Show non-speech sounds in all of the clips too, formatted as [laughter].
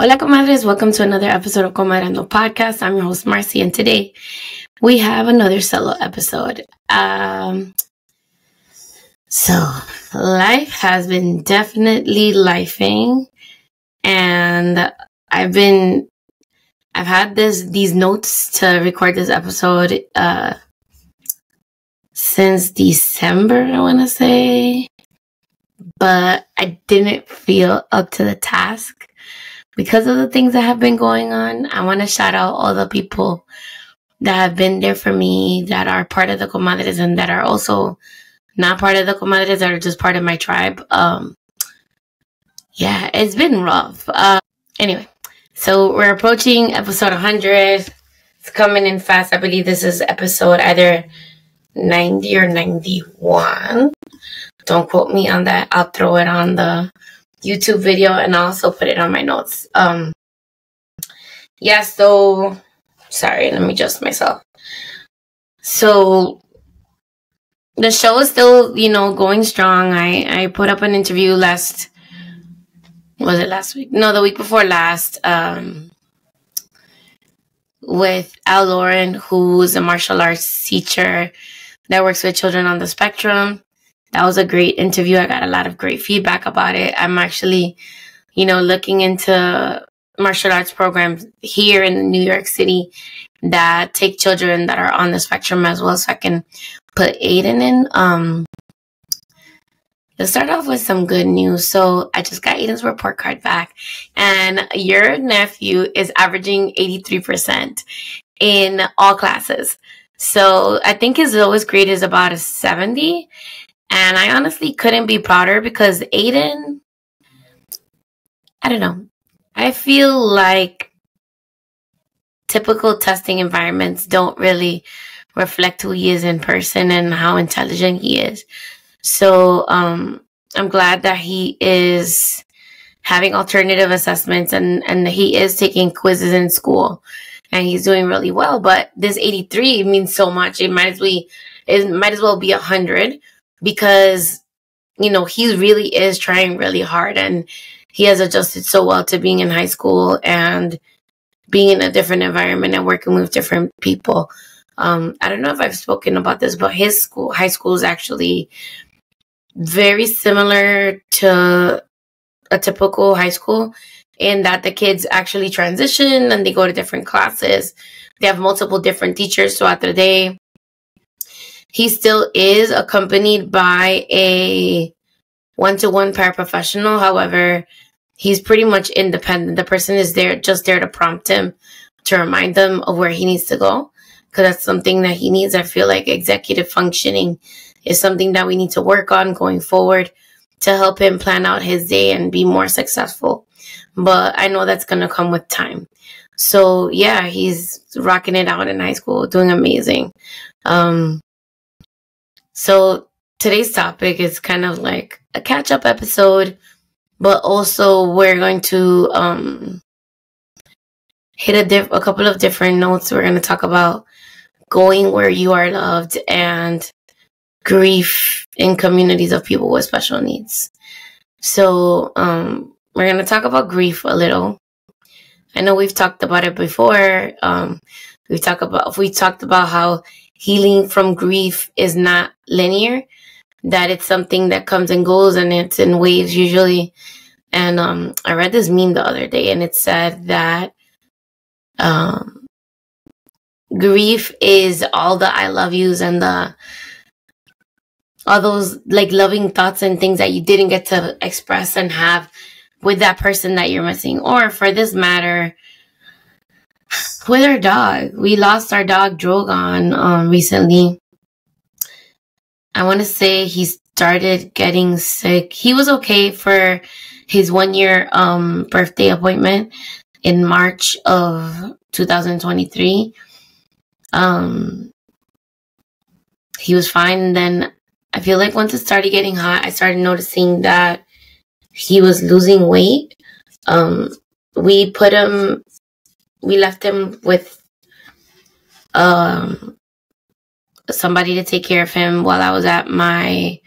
Hola, comadres. Welcome to another episode of Comadreando Podcast. I'm your host, Marcy, and today we have another solo episode. Um, so, life has been definitely lifing, and I've been, I've had this, these notes to record this episode, uh, since December, I want to say, but I didn't feel up to the task because of the things that have been going on, I want to shout out all the people that have been there for me, that are part of the comadres, and that are also not part of the comadres, that are just part of my tribe. Um, yeah, it's been rough. Uh, anyway, so we're approaching episode 100. It's coming in fast. I believe this is episode either 90 or 91. Don't quote me on that. I'll throw it on the YouTube video and I'll also put it on my notes. Um, yeah, so sorry, let me adjust myself. So the show is still, you know, going strong. I I put up an interview last was it last week? No, the week before last. Um, with Al Lauren, who's a martial arts teacher that works with children on the spectrum that was a great interview. I got a lot of great feedback about it. I'm actually, you know, looking into martial arts programs here in New York City that take children that are on the spectrum as well. So I can put Aiden in. Um, let's start off with some good news. So I just got Aiden's report card back and your nephew is averaging 83% in all classes. So I think his lowest grade is about a 70 and I honestly couldn't be prouder because Aiden, I don't know. I feel like typical testing environments don't really reflect who he is in person and how intelligent he is. So um, I'm glad that he is having alternative assessments and, and he is taking quizzes in school and he's doing really well. But this 83 means so much. It might as well, it might as well be 100 because you know he really is trying really hard and he has adjusted so well to being in high school and being in a different environment and working with different people. Um, i don't know if i've spoken about this but his school high school is actually very similar to a typical high school in that the kids actually transition and they go to different classes. They have multiple different teachers throughout the day he still is accompanied by a one to one paraprofessional. However, he's pretty much independent. The person is there just there to prompt him, to remind him of where he needs to go. Because that's something that he needs. I feel like executive functioning is something that we need to work on going forward to help him plan out his day and be more successful. But I know that's going to come with time. So yeah, he's rocking it out in high school, doing amazing. Um, so today's topic is kind of like a catch up episode, but also we're going to um, hit a, diff- a couple of different notes. We're going to talk about going where you are loved and grief in communities of people with special needs. So um, we're going to talk about grief a little. I know we've talked about it before. Um, we talk about we talked about how healing from grief is not linear, that it's something that comes and goes and it's in waves usually. And um, I read this meme the other day and it said that um, grief is all the I love yous and the all those like loving thoughts and things that you didn't get to express and have with that person that you're missing. Or for this matter, with our dog. We lost our dog Drogon um, recently. I want to say he started getting sick. He was okay for his one year um, birthday appointment in March of 2023. Um, he was fine. Then I feel like once it started getting hot, I started noticing that he was losing weight. Um, we put him we left him with um somebody to take care of him while I was at my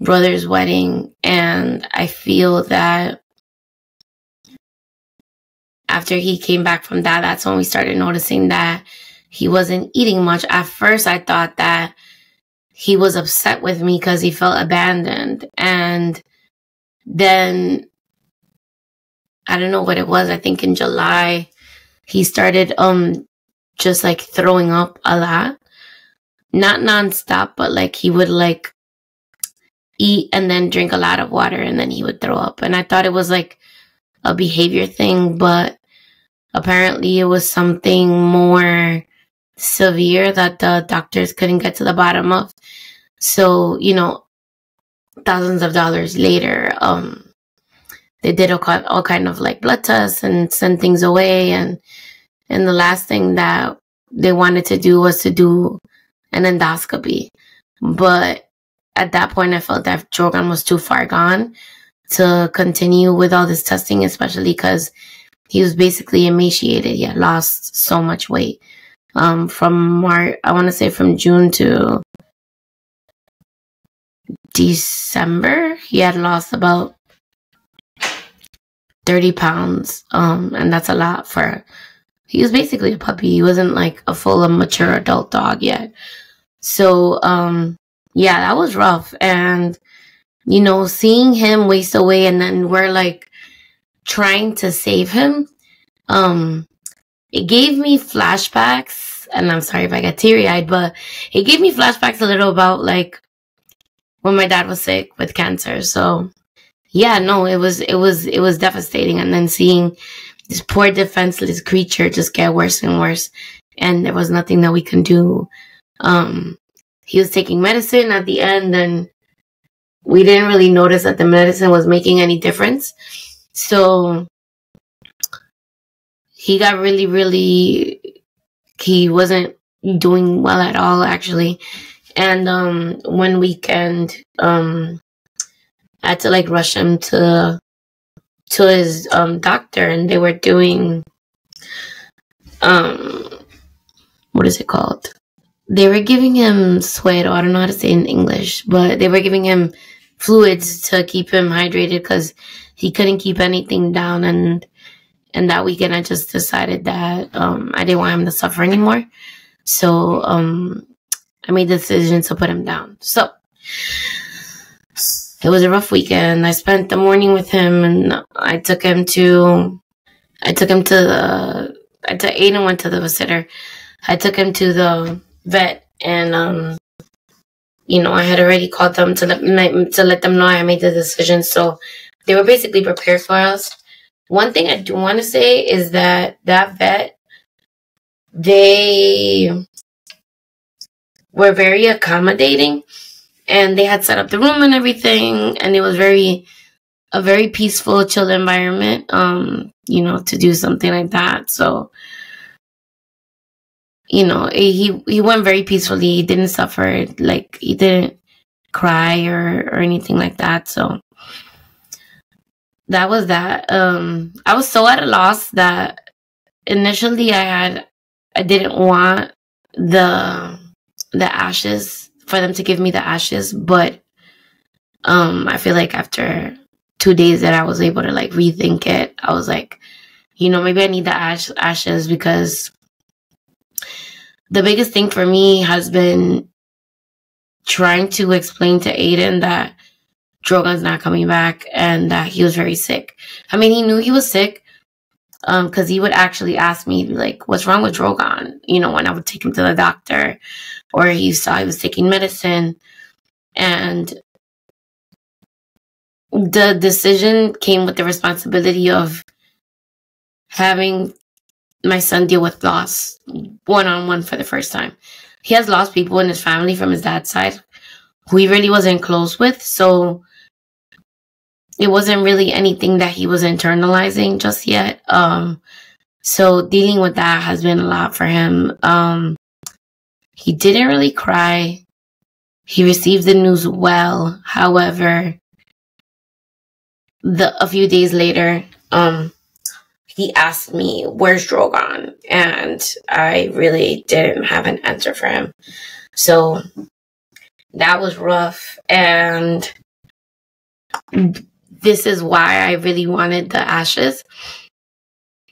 brother's wedding and I feel that after he came back from that, that's when we started noticing that he wasn't eating much. At first, I thought that he was upset with me because he felt abandoned. And then I don't know what it was. I think in July, he started um just like throwing up a lot. Not nonstop, but like he would like eat and then drink a lot of water and then he would throw up. And I thought it was like a behavior thing, but apparently it was something more severe that the doctors couldn't get to the bottom of. So, you know, thousands of dollars later, um, they did all, all kind of like blood tests and send things away. And, and the last thing that they wanted to do was to do an endoscopy. But at that point, I felt that Drogon was too far gone to continue with all this testing, especially because he was basically emaciated. He had lost so much weight. Um, from March, I want to say from June to December, he had lost about 30 pounds. Um, and that's a lot for, he was basically a puppy. He wasn't like a full mature adult dog yet. So, um, yeah, that was rough. And you know, seeing him waste away and then we're like trying to save him, um, it gave me flashbacks, and I'm sorry if I got teary eyed, but it gave me flashbacks a little about like when my dad was sick with cancer. So yeah, no, it was it was it was devastating and then seeing this poor defenseless creature just get worse and worse and there was nothing that we can do. Um he was taking medicine at the end and we didn't really notice that the medicine was making any difference. So he got really, really, he wasn't doing well at all, actually. And um, one weekend, um, I had to like rush him to to his um, doctor, and they were doing um, what is it called? They were giving him sweat, or I don't know how to say it in English, but they were giving him fluids to keep him hydrated because he couldn't keep anything down. And and that weekend, I just decided that um, I didn't want him to suffer anymore. So um, I made the decision to put him down. So it was a rough weekend. I spent the morning with him, and I took him to I took him to the I took Aiden went to the visitor. I took him to the vet, and um, you know, I had already called them to let to let them know I made the decision. So they were basically prepared for us. One thing I do want to say is that that vet, they were very accommodating and they had set up the room and everything and it was very a very peaceful chilled environment um you know to do something like that so you know, he he went very peacefully. He didn't suffer. Like he didn't cry or or anything like that. So that was that. Um, I was so at a loss that initially I had I didn't want the the ashes for them to give me the ashes, but um, I feel like after two days that I was able to like rethink it, I was like, you know, maybe I need the ash ashes because the biggest thing for me has been trying to explain to Aiden that Drogon's not coming back and that he was very sick. I mean, he knew he was sick because um, he would actually ask me, like, what's wrong with Drogon? You know, when I would take him to the doctor or he saw he was taking medicine. And the decision came with the responsibility of having my son deal with loss one on one for the first time. He has lost people in his family from his dad's side who he really wasn't close with. So it wasn't really anything that he was internalizing just yet. Um, so dealing with that has been a lot for him. Um, he didn't really cry. He received the news well. However, the a few days later, um, he asked me, Where's Drogon? And I really didn't have an answer for him. So that was rough. And this is why I really wanted the ashes.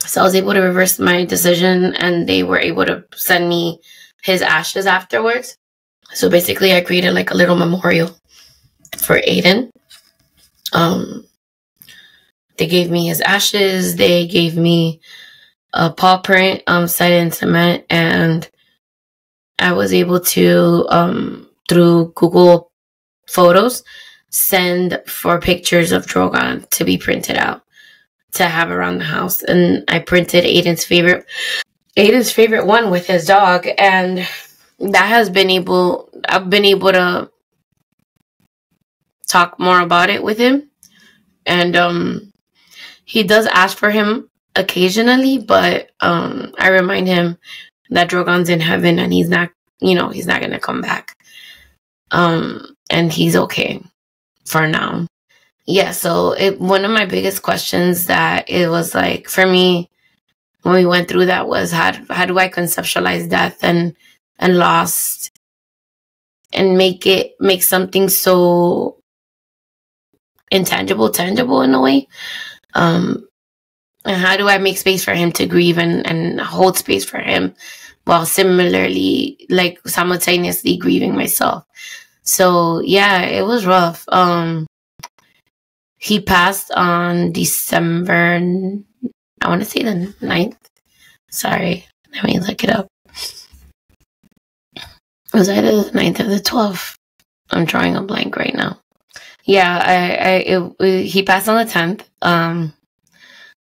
So I was able to reverse my decision and they were able to send me his ashes afterwards. So basically I created like a little memorial for Aiden. Um they gave me his ashes, they gave me a paw print um set in cement and I was able to um through Google Photos send for pictures of Drogon to be printed out to have around the house. And I printed Aiden's favorite Aiden's favorite one with his dog and that has been able I've been able to talk more about it with him. And um he does ask for him occasionally, but um I remind him that Drogon's in heaven and he's not you know, he's not gonna come back. Um and he's okay for now. Yeah, so it one of my biggest questions that it was like for me when we went through that was how how do I conceptualize death and and loss and make it make something so intangible tangible in a way um and how do I make space for him to grieve and and hold space for him while similarly like simultaneously grieving myself so yeah, it was rough. Um, he passed on December, I want to say the 9th. Sorry, let me look it up. It was either the 9th or the 12th. I'm drawing a blank right now. Yeah, I, I, it, it, he passed on the 10th, um,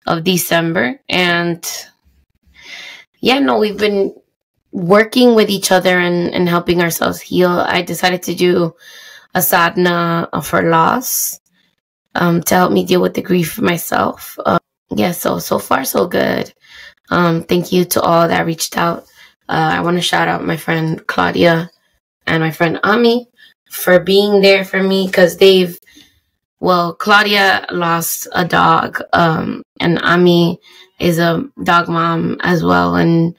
of December. And yeah, no, we've been working with each other and, and helping ourselves heal, I decided to do a sadhana for loss um, to help me deal with the grief myself. Um, yeah, so so far so good. Um, thank you to all that reached out. Uh, I want to shout out my friend Claudia and my friend Ami for being there for me because they've, well, Claudia lost a dog, um, and Ami is a dog mom as well, and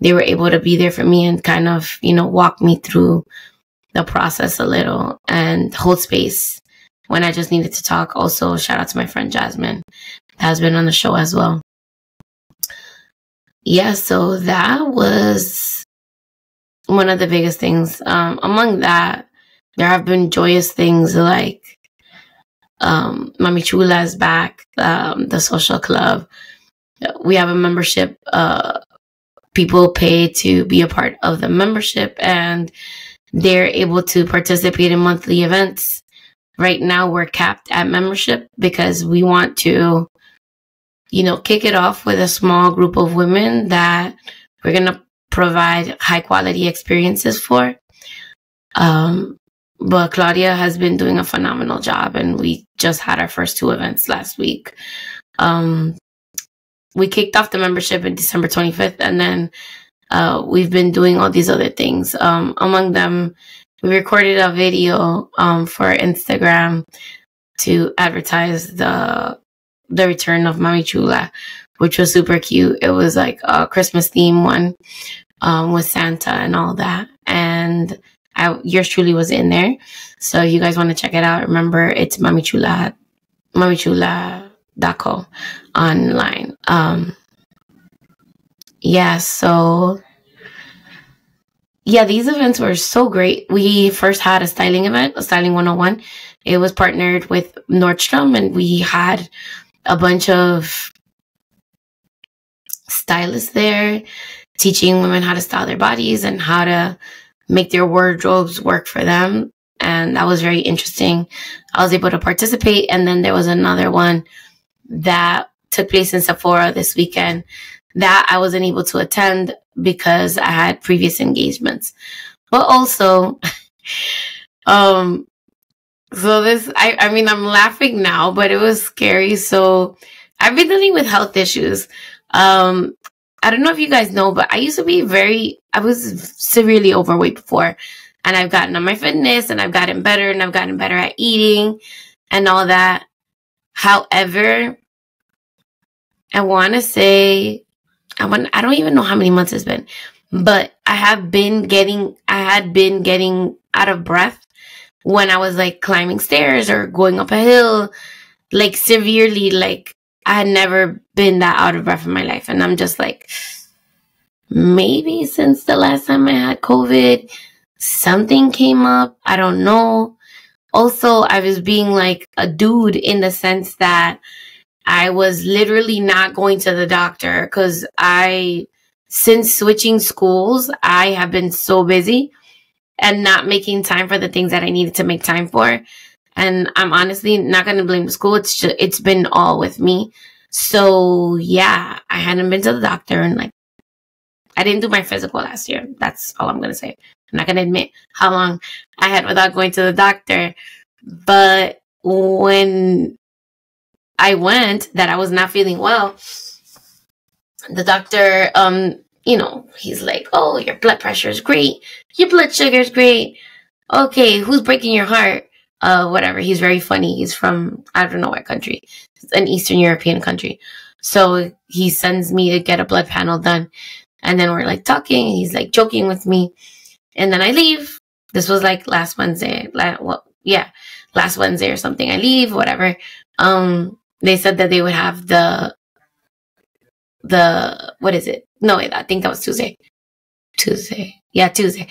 they were able to be there for me and kind of, you know, walk me through the process a little and hold space when I just needed to talk. Also, shout out to my friend Jasmine, has been on the show as well. Yeah, so that was one of the biggest things. Um, among that, there have been joyous things like um, Mami Chula is back, um, the social club. We have a membership uh, people pay to be a part of the membership and they're able to participate in monthly events. Right now, we're capped at membership because we want to, you know, kick it off with a small group of women that we're going to provide high quality experiences for. Um, but Claudia has been doing a phenomenal job and we just had our first two events last week. Um, we kicked off the membership in December 25th, and then uh, we've been doing all these other things. Um, among them, we recorded a video um, for Instagram to advertise the the return of Mami Chula, which was super cute. It was like a Christmas theme one um, with Santa and all that, and I, yours truly was in there. So if you guys want to check it out? Remember, it's Mami Chula, Mami Chula Daco online. Um, yeah, so yeah, these events were so great. We first had a styling event, a styling 101. It was partnered with Nordstrom and we had a bunch of stylists there teaching women how to style their bodies and how to make their wardrobes work for them. And that was very interesting. I was able to participate. And then there was another one that took place in Sephora this weekend that I wasn't able to attend because I had previous engagements. But also, [laughs] um, so this, I, I mean, I'm laughing now, but it was scary. So I've been dealing with health issues. Um, I don't know if you guys know, but I used to be very, I was severely overweight before. And I've gotten on my fitness and I've gotten better and I've gotten better at eating and all that. However, I want to say, I want, I don't even know how many months it's been, but I have been getting, I had been getting out of breath when I was like climbing stairs or going up a hill, like severely, like I had never been that out of breath in my life. And I'm just like, maybe since the last time I had COVID, something came up. I don't know. Also, I was being like a dude in the sense that I was literally not going to the doctor because I, since switching schools, I have been so busy and not making time for the things that I needed to make time for. And I'm honestly not going to blame the school. It's just, it's been all with me. So yeah, I hadn't been to the doctor and like, I didn't do my physical last year. That's all I'm going to say. I'm not going to admit how long I had without going to the doctor. But when I went that I was not feeling well, the doctor, um, you know, he's like, oh, your blood pressure is great. Your blood sugar is great. Okay, who's breaking your heart? Uh, whatever. He's very funny. He's from, I don't know what country. It's an Eastern European country. So he sends me to get a blood panel done. And then we're like talking. He's like joking with me. And then I leave. This was like last Wednesday. La- well, yeah, last Wednesday or something. I leave, whatever. Um, they said that they would have the, the, what is it? No, I think that was Tuesday. Tuesday. Yeah, Tuesday.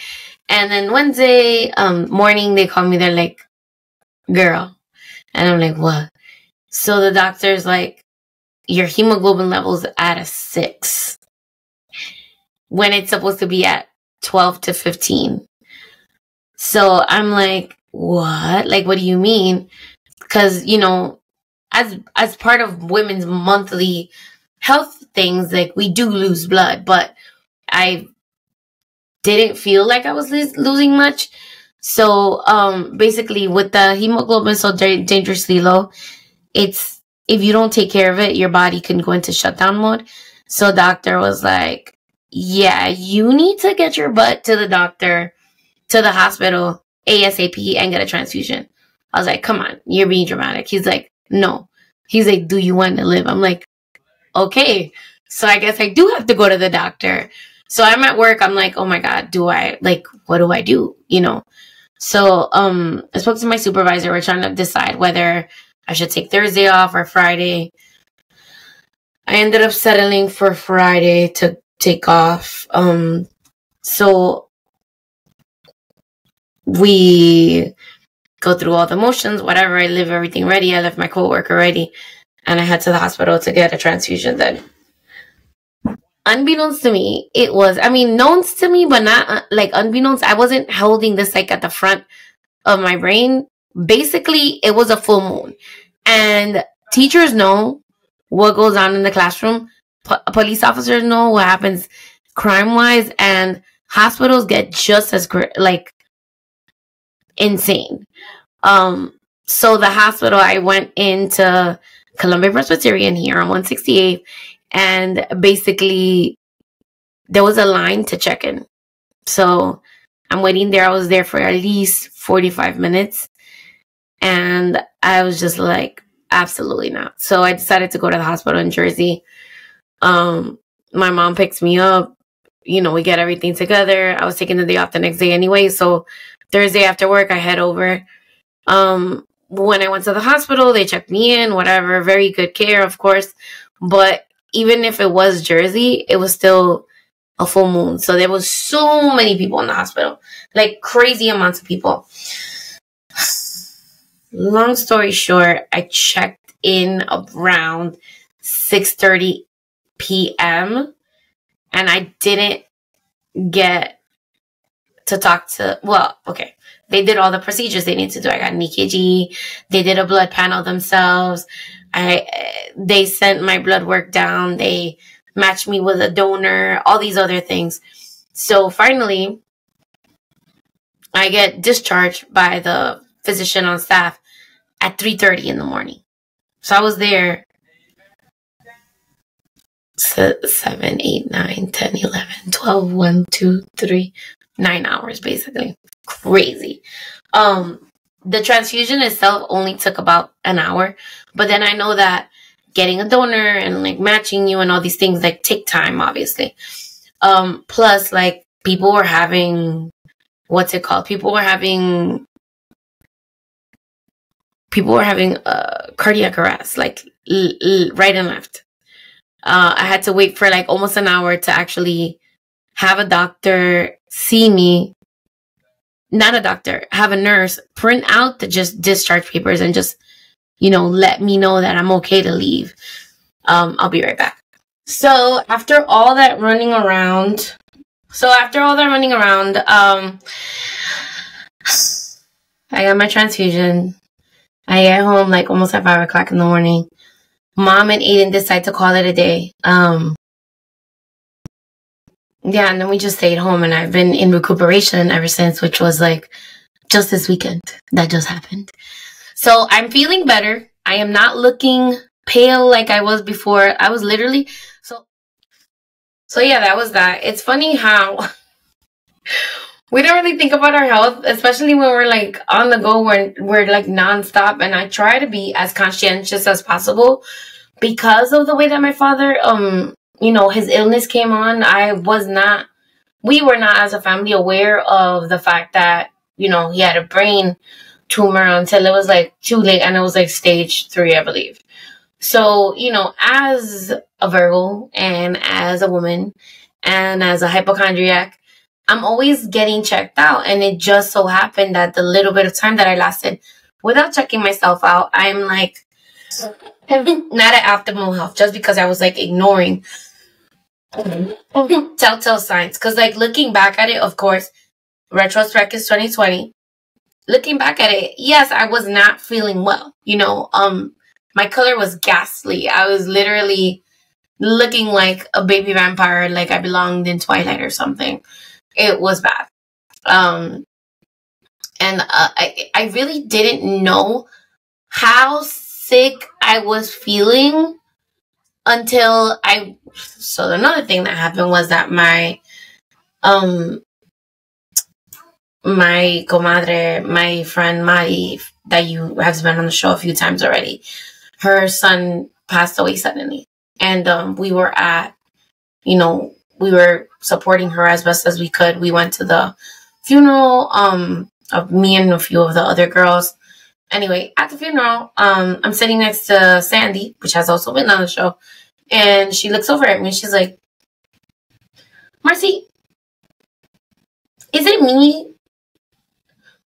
And then Wednesday um, morning, they call me. They're like, girl. And I'm like, what? So the doctor's like, your hemoglobin level's at a six when it's supposed to be at 12 to 15. So I'm like, what? Like, what do you mean? Because, you know, as, as part of women's monthly health things, like we do lose blood, but I didn't feel like I was losing much. So, um, basically with the hemoglobin so dangerously low, it's, if you don't take care of it, your body can go into shutdown mode. So doctor was like, yeah, you need to get your butt to the doctor, to the hospital ASAP and get a transfusion. I was like, come on, you're being dramatic. He's like, no. He's like, do you want to live? I'm like, okay. So I guess I do have to go to the doctor. So I'm at work. I'm like, oh my God, do I, like, what do I do? You know? So, um, I spoke to my supervisor. We're trying to decide whether I should take Thursday off or Friday. I ended up settling for Friday to take off. Um, so we go through all the motions, whatever. I leave everything ready. I left my coworker ready and I head to the hospital to get a transfusion then. Unbeknownst to me, it was, I mean, known to me, but not uh, like unbeknownst, I wasn't holding this like at the front of my brain. Basically, it was a full moon. And teachers know what goes on in the classroom. P- police officers know what happens crime wise and hospitals get just as like insane. Um, so the hospital I went into Columbia Presbyterian here on 168. And basically, there was a line to check in. So I'm waiting there. I was there for at least 45 minutes. And I was just like, absolutely not. So I decided to go to the hospital in Jersey. Um, my mom picks me up. You know, we get everything together. I was taking the day off the next day anyway. So Thursday after work, I head over. Um, when I went to the hospital, they checked me in, whatever, very good care, of course. But even if it was Jersey, it was still a full moon. So there was so many people in the hospital, like crazy amounts of people. Long story short, I checked in around 6:30 p.m. and I didn't get to talk to well, okay they did all the procedures they need to do. I got an EKG. They did a blood panel themselves. I, they sent my blood work down. They matched me with a donor, all these other things. So finally, I get discharged by the physician on staff at 3.30 in the morning. So I was there seven, eight, nine, 10, 11, 12, 1, 2, 3, 9 hours basically crazy. Um, the transfusion itself only took about an hour, but then I know that getting a donor and like matching you and all these things like take time, obviously. Um, plus like people were having, what's it called? People were having people were having uh, cardiac arrest, like right and left. Uh, I had to wait for like almost an hour to actually have a doctor see me. Not a doctor, have a nurse print out the just discharge papers and just, you know, let me know that I'm okay to leave. Um, I'll be right back. So after all that running around, so after all that running around, um, I got my transfusion. I get home like almost at five o'clock in the morning. Mom and Aiden decide to call it a day. Um, yeah, and then we just stayed home, and I've been in recuperation ever since, which was like just this weekend that just happened. So I'm feeling better. I am not looking pale like I was before. I was literally so. So yeah, that was that. It's funny how [laughs] we don't really think about our health, especially when we're like on the go, we're, we're like nonstop. And I try to be as conscientious as possible because of the way that my father, um, you know, his illness came on. I was not, we were not as a family aware of the fact that, you know, he had a brain tumor until it was like too late and it was like stage three, I believe. So, you know, as a Virgo and as a woman and as a hypochondriac, I'm always getting checked out. And it just so happened that the little bit of time that I lasted without checking myself out, I'm like [laughs] not at optimal health just because I was like ignoring [laughs] telltale signs. Cause like looking back at it, of course, retrospect is 2020. Looking back at it, yes, I was not feeling well. You know, um, my color was ghastly. I was literally looking like a baby vampire, like I belonged in Twilight or something it was bad. Um, and uh, I, I really didn't know how sick I was feeling until I. So another thing that happened was that my, um, my comadre, my friend Mari, that you have been on the show a few times already, her son passed away suddenly, and um, we were at, you know, we were supporting her as best as we could. We went to the funeral um, of me and a few of the other girls. Anyway, at the funeral, um, I'm sitting next to Sandy, which has also been on the show, and she looks over at me. She's like, "Marcy, is it me,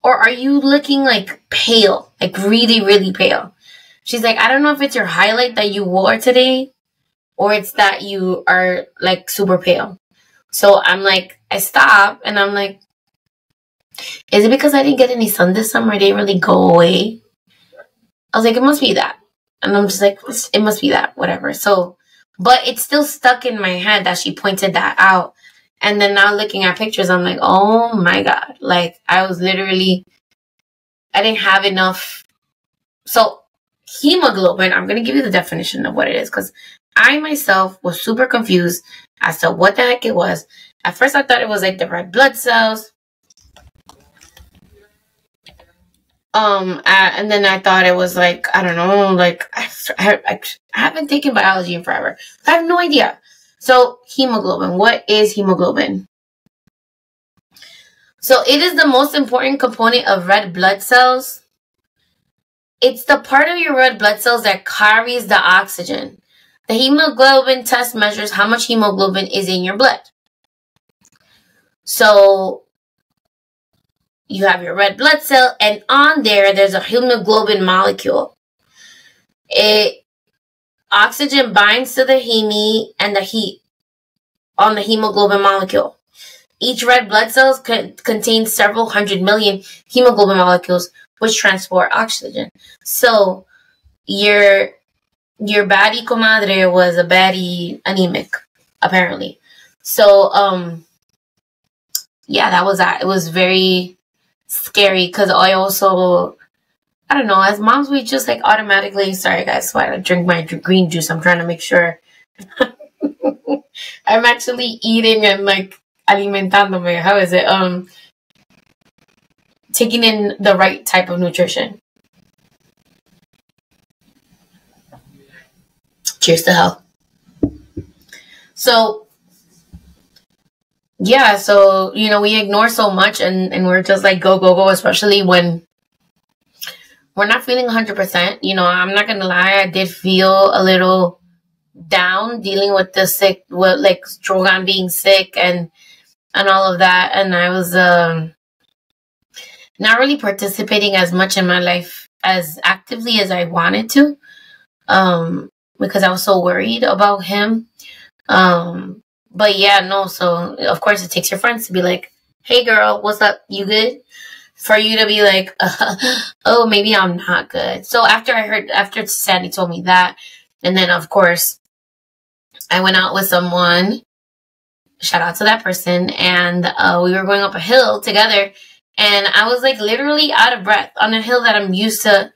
or are you looking like pale, like really, really pale?" She's like, "I don't know if it's your highlight that you wore today, or it's that you are like super pale." So I'm like, I stop and I'm like, is it because I didn't get any sun this summer? It didn't really go away. I was like, it must be that. And I'm just like, it must be that, whatever. So, but it's still stuck in my head that she pointed that out. And then now looking at pictures, I'm like, oh my God. Like, I was literally, I didn't have enough. So, hemoglobin, I'm going to give you the definition of what it is because I myself was super confused as to what the heck it was. At first, I thought it was like the red blood cells. Um, and then I thought it was like, I don't know, like, I, I, I haven't taken biology in forever. I have no idea. So, hemoglobin. What is hemoglobin? So, it is the most important component of red blood cells. It's the part of your red blood cells that carries the oxygen. The hemoglobin test measures how much hemoglobin is in your blood. So you have your red blood cell, and on there, there's a hemoglobin molecule. It oxygen binds to the heme and the heat on the hemoglobin molecule. Each red blood cell contains several hundred million hemoglobin molecules, which transport oxygen. So your your baddie comadre was a baddie anemic, apparently. So, um, yeah, that was that. It was very scary because I also, I don't know, as moms, we just like automatically, sorry guys, so I drink my green juice. I'm trying to make sure [laughs] I'm actually eating and like alimentándome. How is it? Um, taking in the right type of nutrition. Cheers to health. So, yeah, so, you know, we ignore so much and, and we're just like, go, go, go, especially when we're not feeling 100%. You know, I'm not to lie. I did feel a little down dealing with the sick, with like Drogon being sick and, and all of that. And I was, um, not really participating as much in my life as actively as I wanted to. Um, because I was so worried about him. Um, but yeah, no. So of course it takes your friends to be like, "Hey, girl, what's up? You good?" For you to be like, uh, [laughs] "Oh, maybe I'm not good." So after I heard, after Sandy told me that, and then of course, I went out with someone. Shout out to that person, and uh, we were going up a hill together, and I was like literally out of breath on a hill that I'm used to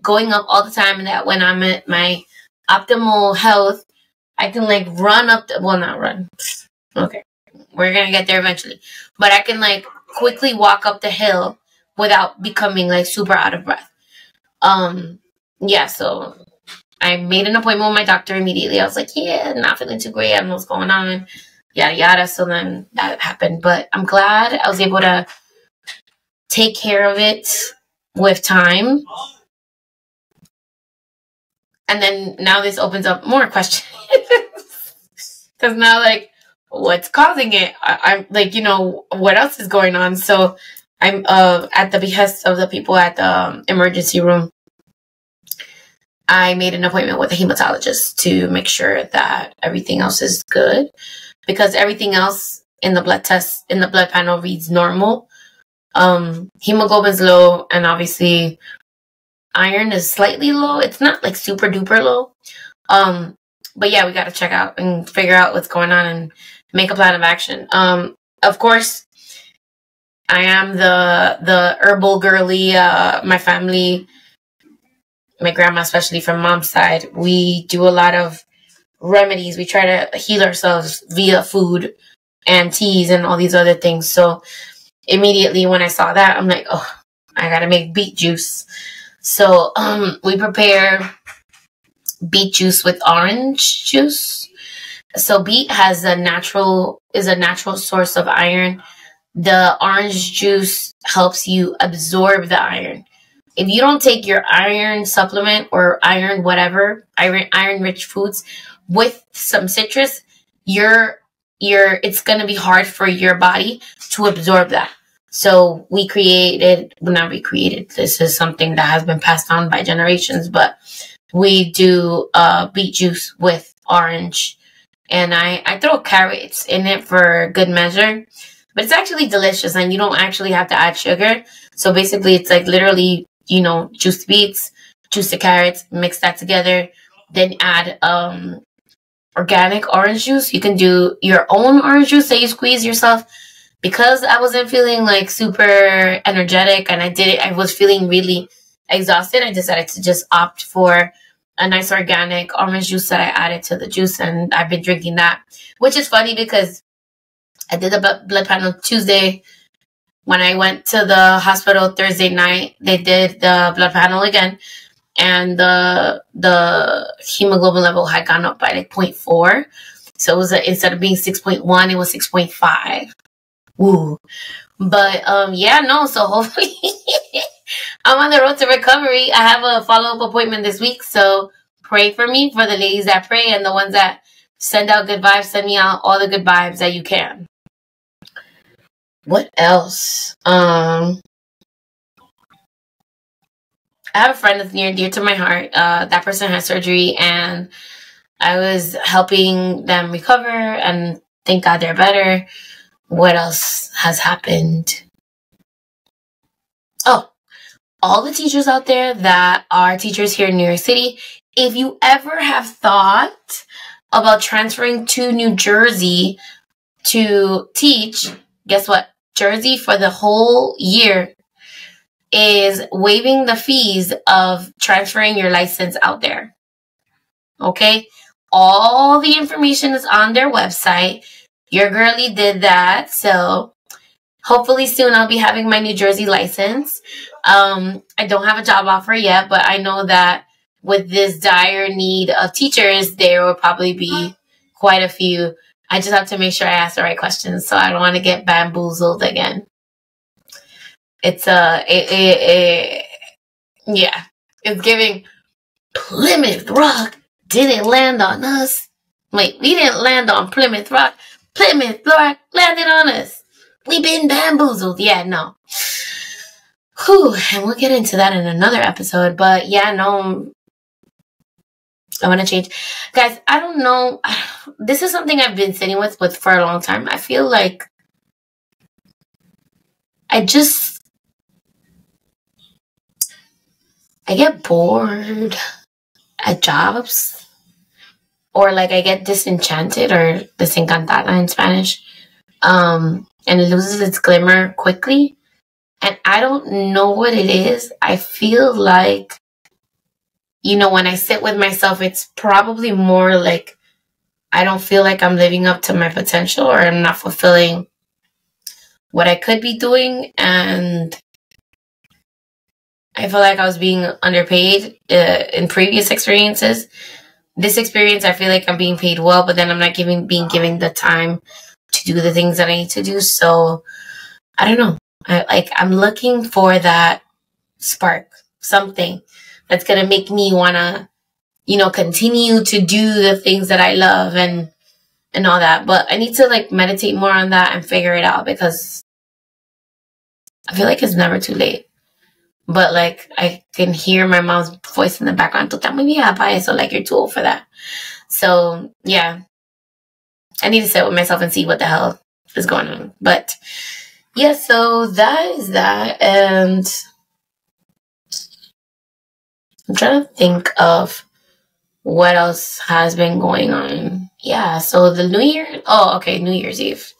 going up all the time, and that when I'm at my optimal health, I can like run up the, well, not run. Okay. We're going to get there eventually. But I can like quickly walk up the hill without becoming like super out of breath. Um, yeah, so I made an appointment with my doctor immediately. I was like, yeah, not feeling too great. I don't know what's going on. Yada, yada. So then that happened. But I'm glad I was able to take care of it with time and then now this opens up more [laughs] questions. [laughs] Because now, like, what's causing it? I, am like, you know, what else is going on? So I'm uh, at the behest of the people at the um, emergency room. I made an appointment with a hematologist to make sure that everything else is good because everything else in the blood test in the blood panel reads normal. Um, hemoglobin's low, and obviously iron is slightly low. It's not like super duper low. Um, but yeah, we got to check out and figure out what's going on and make a plan of action. Um, of course, I am the the herbal girly. Uh, my family, my grandma, especially from mom's side, we do a lot of remedies. We try to heal ourselves via food and teas and all these other things. So immediately when I saw that, I'm like, oh, I gotta make beet juice. So um, we prepare beet juice with orange juice. So beet has a natural is a natural source of iron. The orange juice helps you absorb the iron. If you don't take your iron supplement or iron whatever, iron iron rich foods with some citrus, you're you're it's going to be hard for your body to absorb that. So we created, well, not we created, this is something that has been passed on by generations, but we do uh, beet juice with orange. And I, I throw carrots in it for good measure. But it's actually delicious and you don't actually have to add sugar. So basically, it's like literally, you know, juice beets, juice the carrots, mix that together, then add um, organic orange juice. You can do your own orange juice that you squeeze yourself because I wasn't feeling like super energetic and I did it, I was feeling really exhausted. I decided to just opt for a nice organic orange juice that I added to the juice, and I've been drinking that, which is funny because I did the blood panel Tuesday. When I went to the hospital Thursday night, they did the blood panel again, and the the hemoglobin level had gone up by like 0.4. So it was a, instead of being 6.1, it was 6.5. Woo. But um yeah, no, so [laughs] hopefully I'm on the road to recovery. I have a follow-up appointment this week, so pray for me for the ladies that pray and the ones that send out good vibes, send me out all the good vibes that you can. What else? Um I have a friend that's near and dear to my heart. Uh, that person had surgery, and I was helping them recover, and thank God they're better what else has happened? Oh, all the teachers out there that are teachers here in New York City, if you ever have thought about transferring to New Jersey to teach, guess what? Jersey for the whole year is waiving the fees of transferring your license out there. Okay? All the information is on their website. Your girlie did that. So hopefully soon I'll be having my New Jersey license. Um, I don't have a job offer yet, but I know that with this dire need of teachers, there will probably be quite a few. I just have to make sure I ask the right questions so I don't want to get bamboozled again. It's a, it, it, it, Yeah, it's giving Plymouth Rock didn't land on us. Wait, we didn't land on Plymouth Rock. Plymouth Rock landed on us. We've been bamboozled. Yeah, no. Whew, and we'll get into that in another episode. But yeah, no, I want to change. Guys, I don't know. [sighs] This is something I've been sitting with, with for a long time. I feel like I just I get bored at jobs or like I get disenchanted or desencantada in Spanish um and it loses its glimmer quickly and I don't know what it is. I feel like you know when I sit with myself it's probably more like I don't feel like I'm living up to my potential or I'm not fulfilling what I could be doing and I feel like I was being underpaid uh, in previous experiences. This experience, I feel like I'm being paid well, but then I'm not giving being given the time to do the things that I need to do. So I don't know. I like I'm looking for that spark, something that's gonna make me wanna, you know, continue to do the things that I love and and all that. But I need to like meditate more on that and figure it out because I feel like it's never too late. But like I can hear my mom's voice in the background. Estás muy vieja para eso. Like you're too old for that. So yeah, I need to sit with myself and see what the hell is going on. But yeah, so that is that. And I'm trying to think of what else has been going on. Yeah, so the New Year. Oh, okay, New Year's Eve.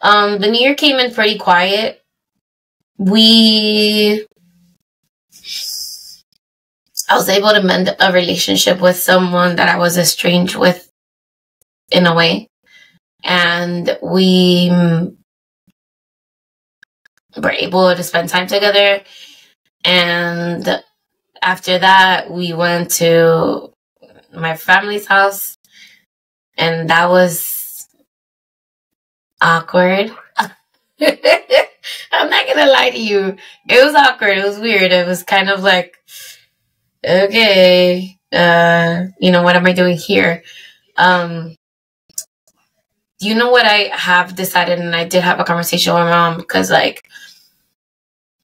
Um, the New Year came in pretty quiet we I was able to mend a relationship with someone that I was estranged with in a way. And we were able to spend time together. And after that, we went to my family's house. And that was awkward. [laughs] I'm not gonna lie to you. It was awkward. It was weird. It was kind of like, okay, uh, you know, what am I doing here? Um, you know what I have decided, and I did have a conversation with my mom because, like,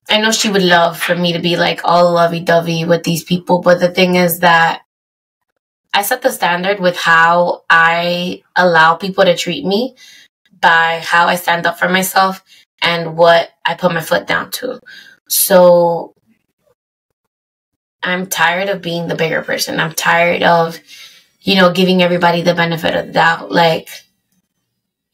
I know she would love for me to be like all lovey dovey with these people, but the thing is that I set the standard with how I allow people to treat me by how I stand up for myself and what I put my foot down to. So I'm tired of being the bigger person. I'm tired of, you know, giving everybody the benefit of the doubt. Like,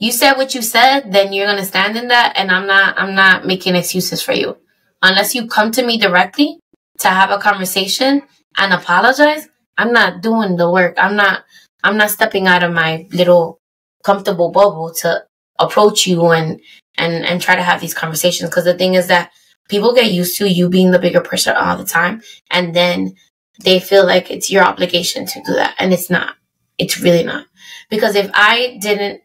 you said what you said, then you're gonna stand in that, and I'm not. I'm not making excuses for you, unless you come to me directly to have a conversation and apologize. I'm not doing the work. I'm not. I'm not stepping out of my little comfortable bubble to approach you and and and try to have these conversations because the thing is that people get used to you being the bigger person all the time and then they feel like it's your obligation to do that and it's not it's really not because if i didn't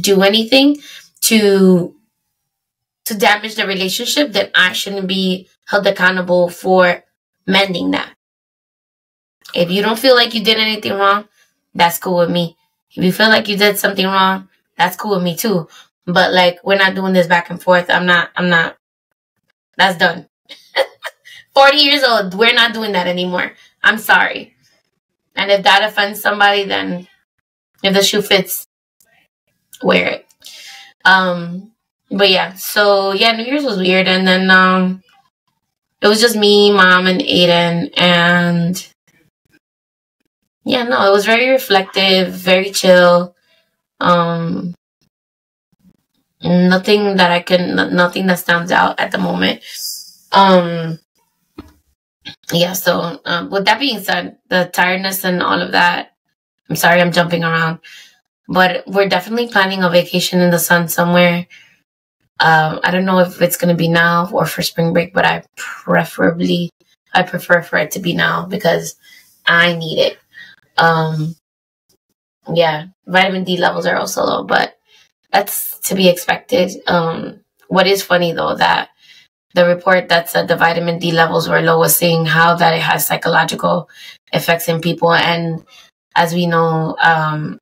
do anything to to damage the relationship then i shouldn't be held accountable for mending that if you don't feel like you did anything wrong that's cool with me if you feel like you did something wrong that's cool with me too but like, we're not doing this back and forth. I'm not, I'm not, that's done. [laughs] 40 years old, we're not doing that anymore. I'm sorry. And if that offends somebody, then if the shoe fits, wear it. Um, but yeah, so yeah, New Year's was weird. And then, um, it was just me, mom, and Aiden. And yeah, no, it was very reflective, very chill. Um, nothing that I can, nothing that stands out at the moment. Um, yeah, so um, with that being said, the tiredness and all of that, I'm sorry I'm jumping around, but we're definitely planning a vacation in the sun somewhere. Um, I don't know if it's going to be now or for spring break, but I preferably, I prefer for it to be now because I need it. Um, yeah, vitamin D levels are also low, but that's to be expected. Um, what is funny though that the report that said the vitamin D levels were low was saying how that it has psychological effects in people. And as we know, um,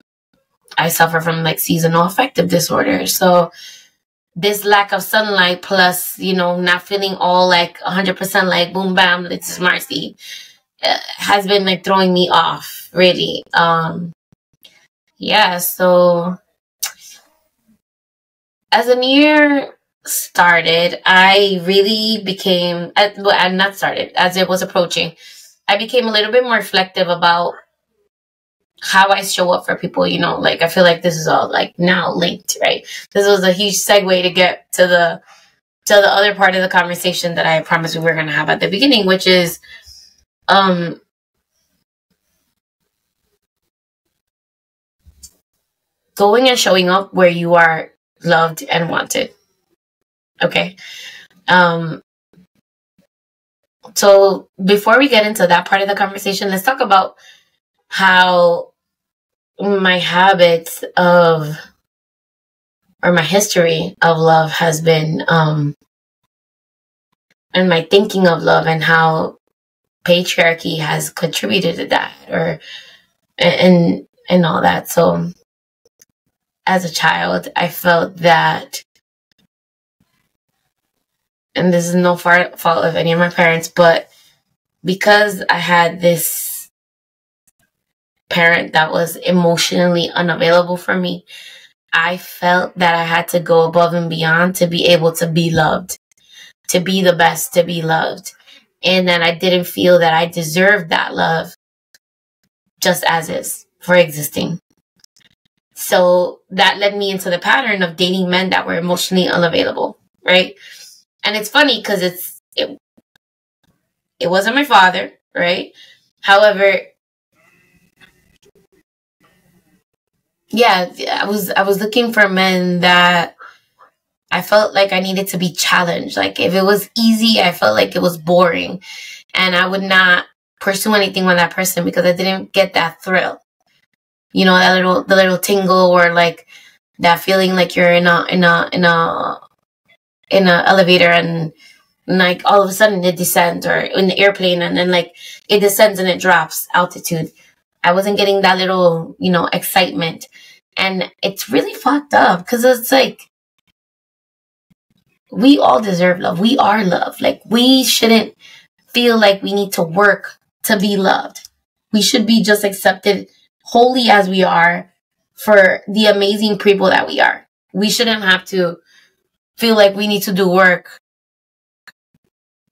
I suffer from like seasonal affective disorder. So this lack of sunlight plus, you know, not feeling all like 100% like boom, bam, it's smarty uh, has been like throwing me off really. Um, yeah. So as a new year started, I really became, uh, well, I'm not started, as it was approaching, I became a little bit more reflective about how I show up for people, you know, like I feel like this is all like now linked, right? This was a huge segue to get to the to the other part of the conversation that I promised we were gonna have at the beginning, which is um going and showing up where you are loved and wanted. Okay. Um so before we get into that part of the conversation, let's talk about how my habits of or my history of love has been um and my thinking of love and how patriarchy has contributed to that or and and all that. So as a child i felt that and this is no fault of any of my parents but because i had this parent that was emotionally unavailable for me, I felt that I had to go above and beyond to be able to be loved, to be the best, to be loved. And that I didn't feel that I deserved that love just as is for existing. So that led me into the pattern of dating men that were emotionally unavailable, right? And it's funny because it's, it, it wasn't my father, right? However, yeah, I was I was looking for men that I felt like I needed to be challenged. Like if it was easy, I felt like it was boring, and I would not pursue anything with that person because I didn't get that thrill. You know, that little the little tingle or like that feeling like you're in a in a in a in a elevator and like all of a sudden it descends or in the airplane and then like it descends and it drops altitude. I wasn't getting that little, you know, excitement. And it's really fucked up because it's like, we all deserve love. We are loved. Like, we shouldn't feel like we need to work to be loved. We should be just accepted wholly as we are for the amazing people that we are. We shouldn't have to feel like we need to do work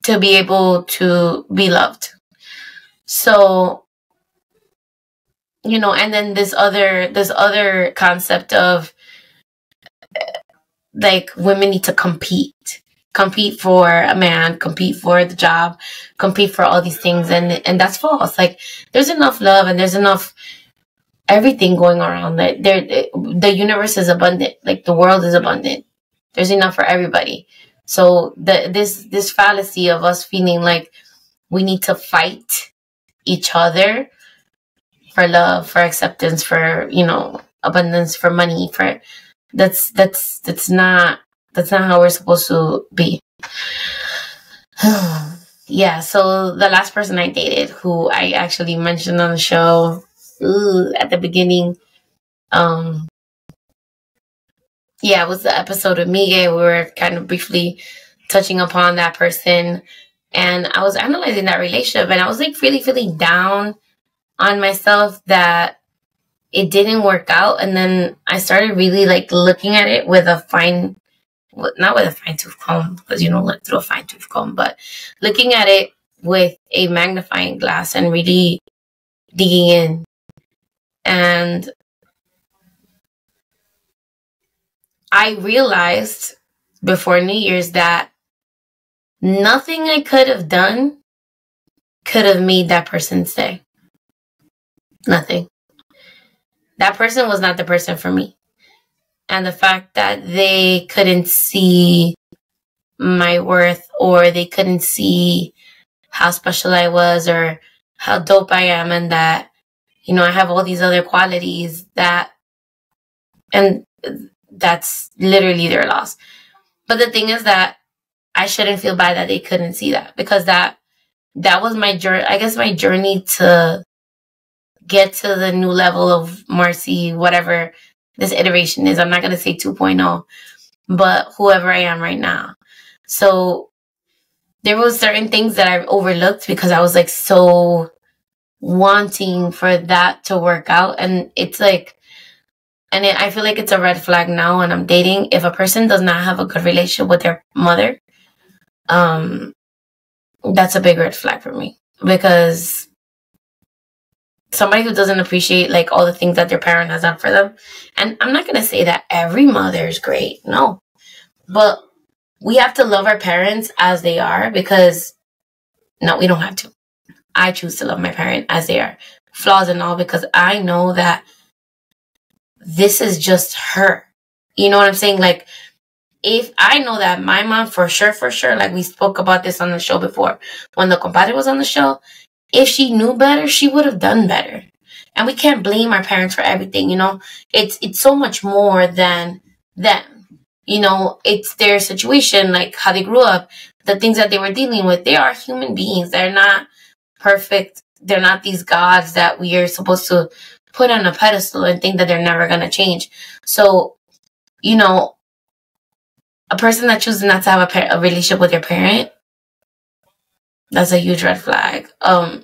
to be able to be loved. So you know and then this other this other concept of like women need to compete. Compete for a man compete for the job compete for all these things and and that's false. Like there's enough love and there's enough everything going around that there the universe is abundant. Like the world is abundant. There's enough for everybody. So the this this fallacy of us feeling like we need to fight each other for love, for acceptance, for, you know, abundance, for money, for that's that's that's not that's not how we're supposed to be. [sighs] yeah, so the last person I dated who I actually mentioned on the show ooh, at the beginning, um yeah, it was the episode of Miguel. We were kind of briefly touching upon that person. And I was analyzing that relationship and I was like really feeling down on myself that it didn't work out. And then I started really like looking at it with a fine, not with a fine tooth comb, because you don't look through a fine tooth comb, but looking at it with a magnifying glass and really digging in. And I realized before New Year's that nothing I could have done could have made that person stay. Nothing. That person was not the person for me. And the fact that they couldn't see my worth or they couldn't see how special I was or how dope I am and that, you know, I have all these other qualities that, and that's literally their loss. But the thing is that I shouldn't feel bad that they couldn't see that because that that was my journey. I guess my journey to get to the new level of Marcy, whatever this iteration is. I'm not going to say 2.0, but whoever I am right now. So there was certain things that I overlooked because I was like so wanting for that to work out. And it's like, and it, I feel like it's a red flag now when I'm dating. If a person does not have a good relationship with their mother, um, that's a big red flag for me because somebody who doesn't appreciate like all the things that their parent has done for them. And I'm not gonna say that every mother is great, no, but we have to love our parents as they are because no, we don't have to. I choose to love my parent as they are, flaws and all, because I know that this is just her. You know what I'm saying? Like, if I know that my mom, for sure, for sure, like we spoke about this on the show before, when the compadre was on the show, if she knew better, she would have done better. And we can't blame our parents for everything, you know? It's it's so much more than them. You know, it's their situation, like how they grew up, the things that they were dealing with. They are human beings. They're not perfect. They're not these gods that we are supposed to put on a pedestal and think that they're never going to change. So, you know, a person that chooses not to have a, par- a relationship with their parent, that's a huge red flag. Um,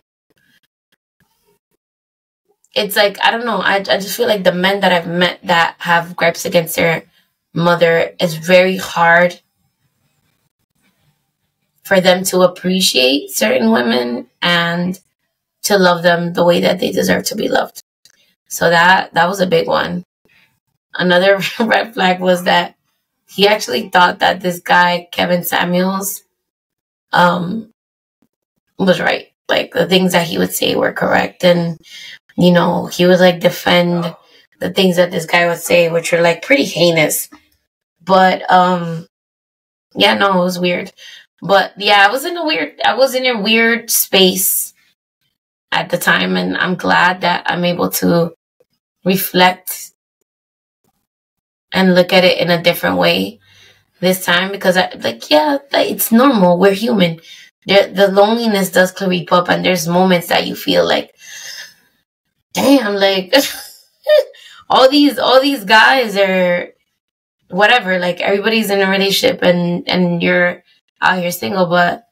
it's like I don't know. I I just feel like the men that I've met that have gripes against their mother is very hard for them to appreciate certain women and to love them the way that they deserve to be loved. So that that was a big one. Another [laughs] red flag was that he actually thought that this guy Kevin Samuels um was right. Like the things that he would say were correct and you know, he would like defend the things that this guy would say which are like pretty heinous. But um yeah, no, it was weird. But yeah, I was in a weird I was in a weird space at the time and I'm glad that I'm able to reflect and look at it in a different way this time because I like yeah it's normal we're human the, the loneliness does creep up and there's moments that you feel like damn like [laughs] all these all these guys are whatever like everybody's in a relationship and and you're out here single but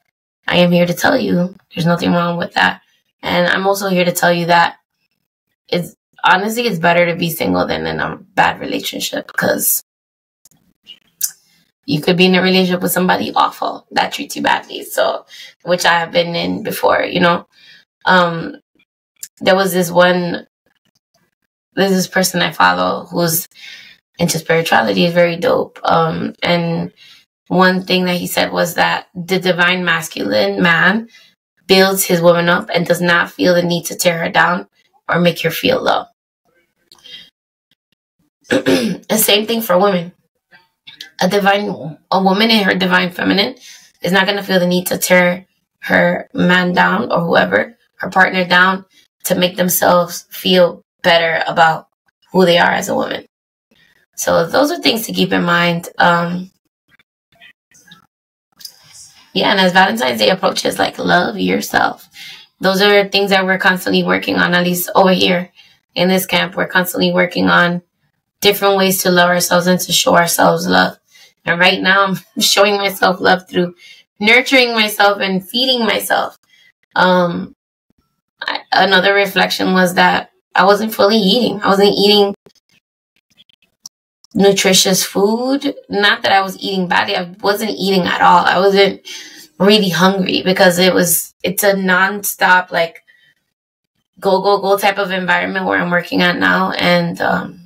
I am here to tell you there's nothing wrong with that. And I'm also here to tell you that it's honestly, it's better to be single than in a bad relationship because you could be in a relationship with somebody awful that treats you badly. So, which I have been in before, you know. Um, there was this one, there's this person I follow who's into spirituality, is very dope. Um, and one thing that he said was that the divine masculine man builds his woman up and does not feel the need to tear her down or make her feel low. [clears throat] the same thing for women. A divine, a woman in her divine feminine is not going to feel the need to tear her man down or whoever, her partner down to make themselves feel better about who they are as a woman. So those are things to keep in mind. Um, yeah, and as Valentine's Day approaches, like love yourself. Those are things that we're constantly working on, at least over here in this camp. We're constantly working on different ways to love ourselves and to show ourselves love. And right now, I'm [laughs] showing myself love through nurturing myself and feeding myself. Um, I, another reflection was that I wasn't fully eating. I wasn't eating nutritious food. Not that I was eating badly. I wasn't eating at all. I wasn't really hungry because it was, it's a nonstop, like, go, go, go type of environment where I'm working at now. And, um,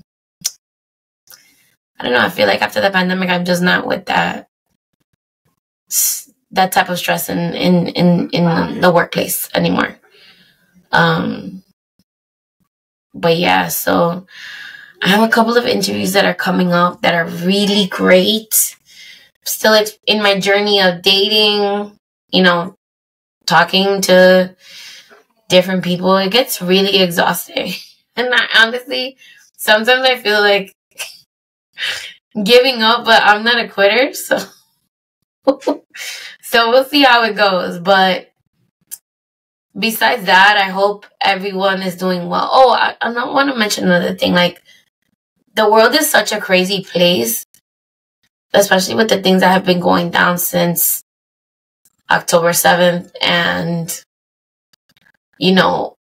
I don't know. I feel like after the pandemic, I'm just not with that that type of stress in in in in the workplace anymore. Um, but yeah, so I have a couple of interviews that are coming up that are really great. Still in my journey of dating, you know, talking to different people. It gets really exhausting. [laughs] And I honestly, sometimes I feel like giving up, but I'm not a quitter. So [laughs] so we'll see how it goes. But besides that, I hope everyone is doing well. Oh, I, I want to mention another thing. Like, the world is such a crazy place, especially with the things that have been going down since October 7th. And, you know,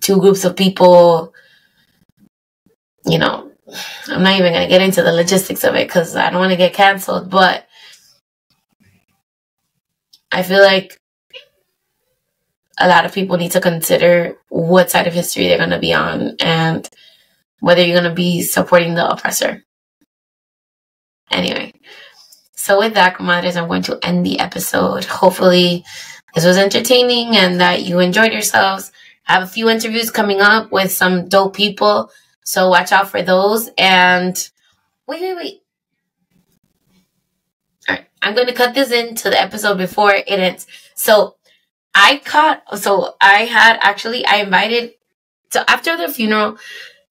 two groups of people, you know, I'm not even going to get into the logistics of it because I don't want to get canceled. But I feel like a lot of people need to consider what side of history they're going to be on and whether you're going to be supporting the oppressor. Anyway, so with that, comadres, I'm going to end the episode. Hopefully, this was entertaining and that you enjoyed yourselves. I have a few interviews coming up with some dope people, so watch out for those. And wait, wait, wait. All right, I'm going to cut this into the episode before it ends. So I caught, so I had actually, I invited, so after the funeral,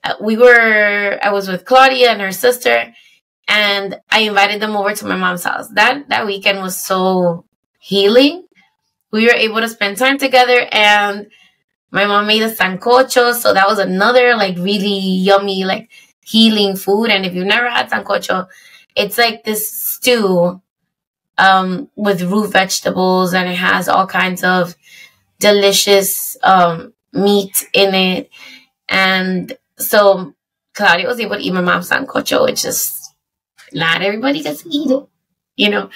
uh, we were, I was with Claudia and her sister, and I invited them over to my mom's house. That, that weekend was so healing. We were able to spend time together and my mom made a sancocho. So that was another like really yummy, like healing food. And if you've never had sancocho, it's like this stew um, with root vegetables and it has all kinds of delicious um, meat in it. And so Claudia was able to eat my mom's sancocho, which is not everybody gets to eat it, you know.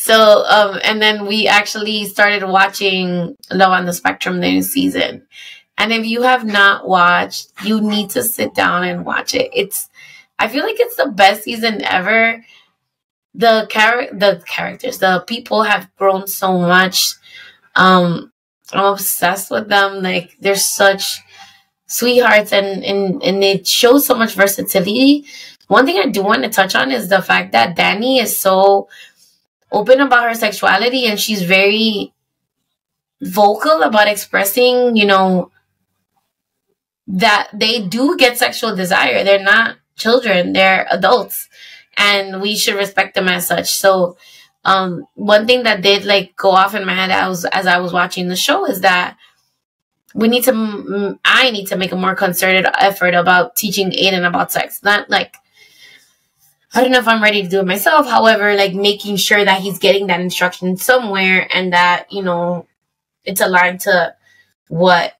So, um, and then we actually started watching Love on the Spectrum the new season. And if you have not watched, you need to sit down and watch it. It's, I feel like it's the best season ever the char- the characters, the people have grown so much. Um, I'm obsessed with them. Like they're such sweethearts and, and, and it shows so much versatility. One thing I do want to touch on is the fact that Dani is so open about her sexuality and she's very vocal about expressing, you know, that they do get sexual desire. They're not children, they're adults and we should respect them as such. So, um, one thing that did like go off in my head as as I was watching the show is that we need to, I need to make a more concerted effort about teaching Aiden about sex. Not like, I don't know if I'm ready to do it myself. However, like making sure that he's getting that instruction somewhere and that, you know, it's aligned to what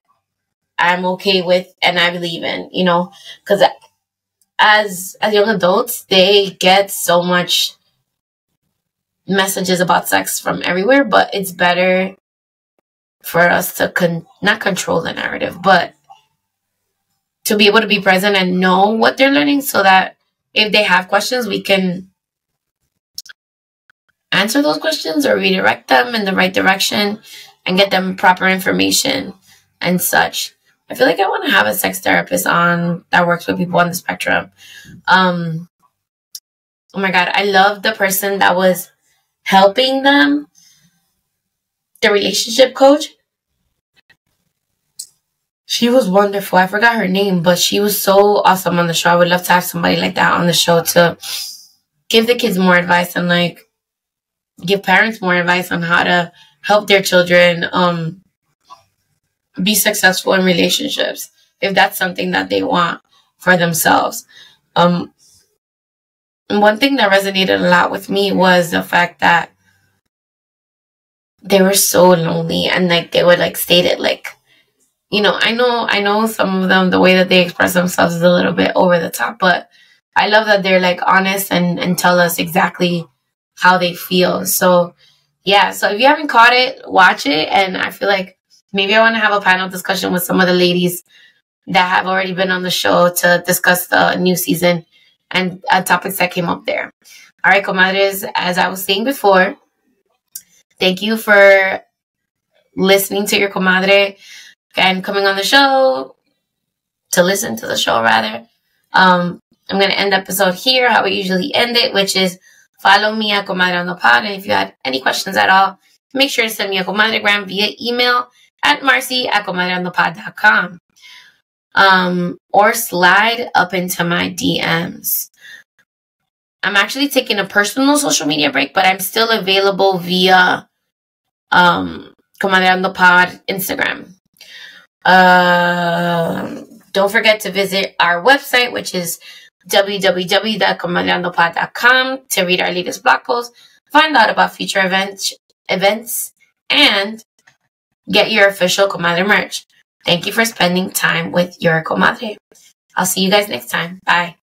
I'm okay with and I believe in, you know, because as as young adults, they get so much messages about sex from everywhere, but it's better for us to con- not control the narrative, but to be able to be present and know what they're learning so that if they have questions, we can answer those questions or redirect them in the right direction and get them proper information and such. I feel like I want to have a sex therapist on that works with people on the spectrum. Um, oh my God, I love the person that was helping them, the relationship coach. She was wonderful. I forgot her name, but she was so awesome on the show. I would love to have somebody like that on the show to give the kids more advice and like give parents more advice on how to help their children um be successful in relationships if that's something that they want for themselves. Um, one thing that resonated a lot with me was the fact that they were so lonely and like they would like state it like you know i know i know some of them the way that they express themselves is a little bit over the top but i love that they're like honest and and tell us exactly how they feel so yeah so if you haven't caught it watch it and i feel like maybe I want to have a panel discussion with some of the ladies that have already been on the show to discuss the new season and uh, topics that came up there. All right, comadres, as I was saying before, thank you for listening to your comadre and coming on the show to listen to the show rather. Um, I'm going to end the episode here, how we usually end it, which is follow me at Comadreando Pod. And if you had any questions at all, make sure to send me a comadregram via email at marcy at um, or slide up into my DMs. I'm actually taking a personal social media break, but I'm still available via um, Comadreando Pod Instagram. Uh, don't forget to visit our website, which is www.comadreandopod.com to read our latest blog posts, find out about future events, events, and get your official Comadre merch. Thank you for spending time with your comadre. I'll see you guys next time. Bye.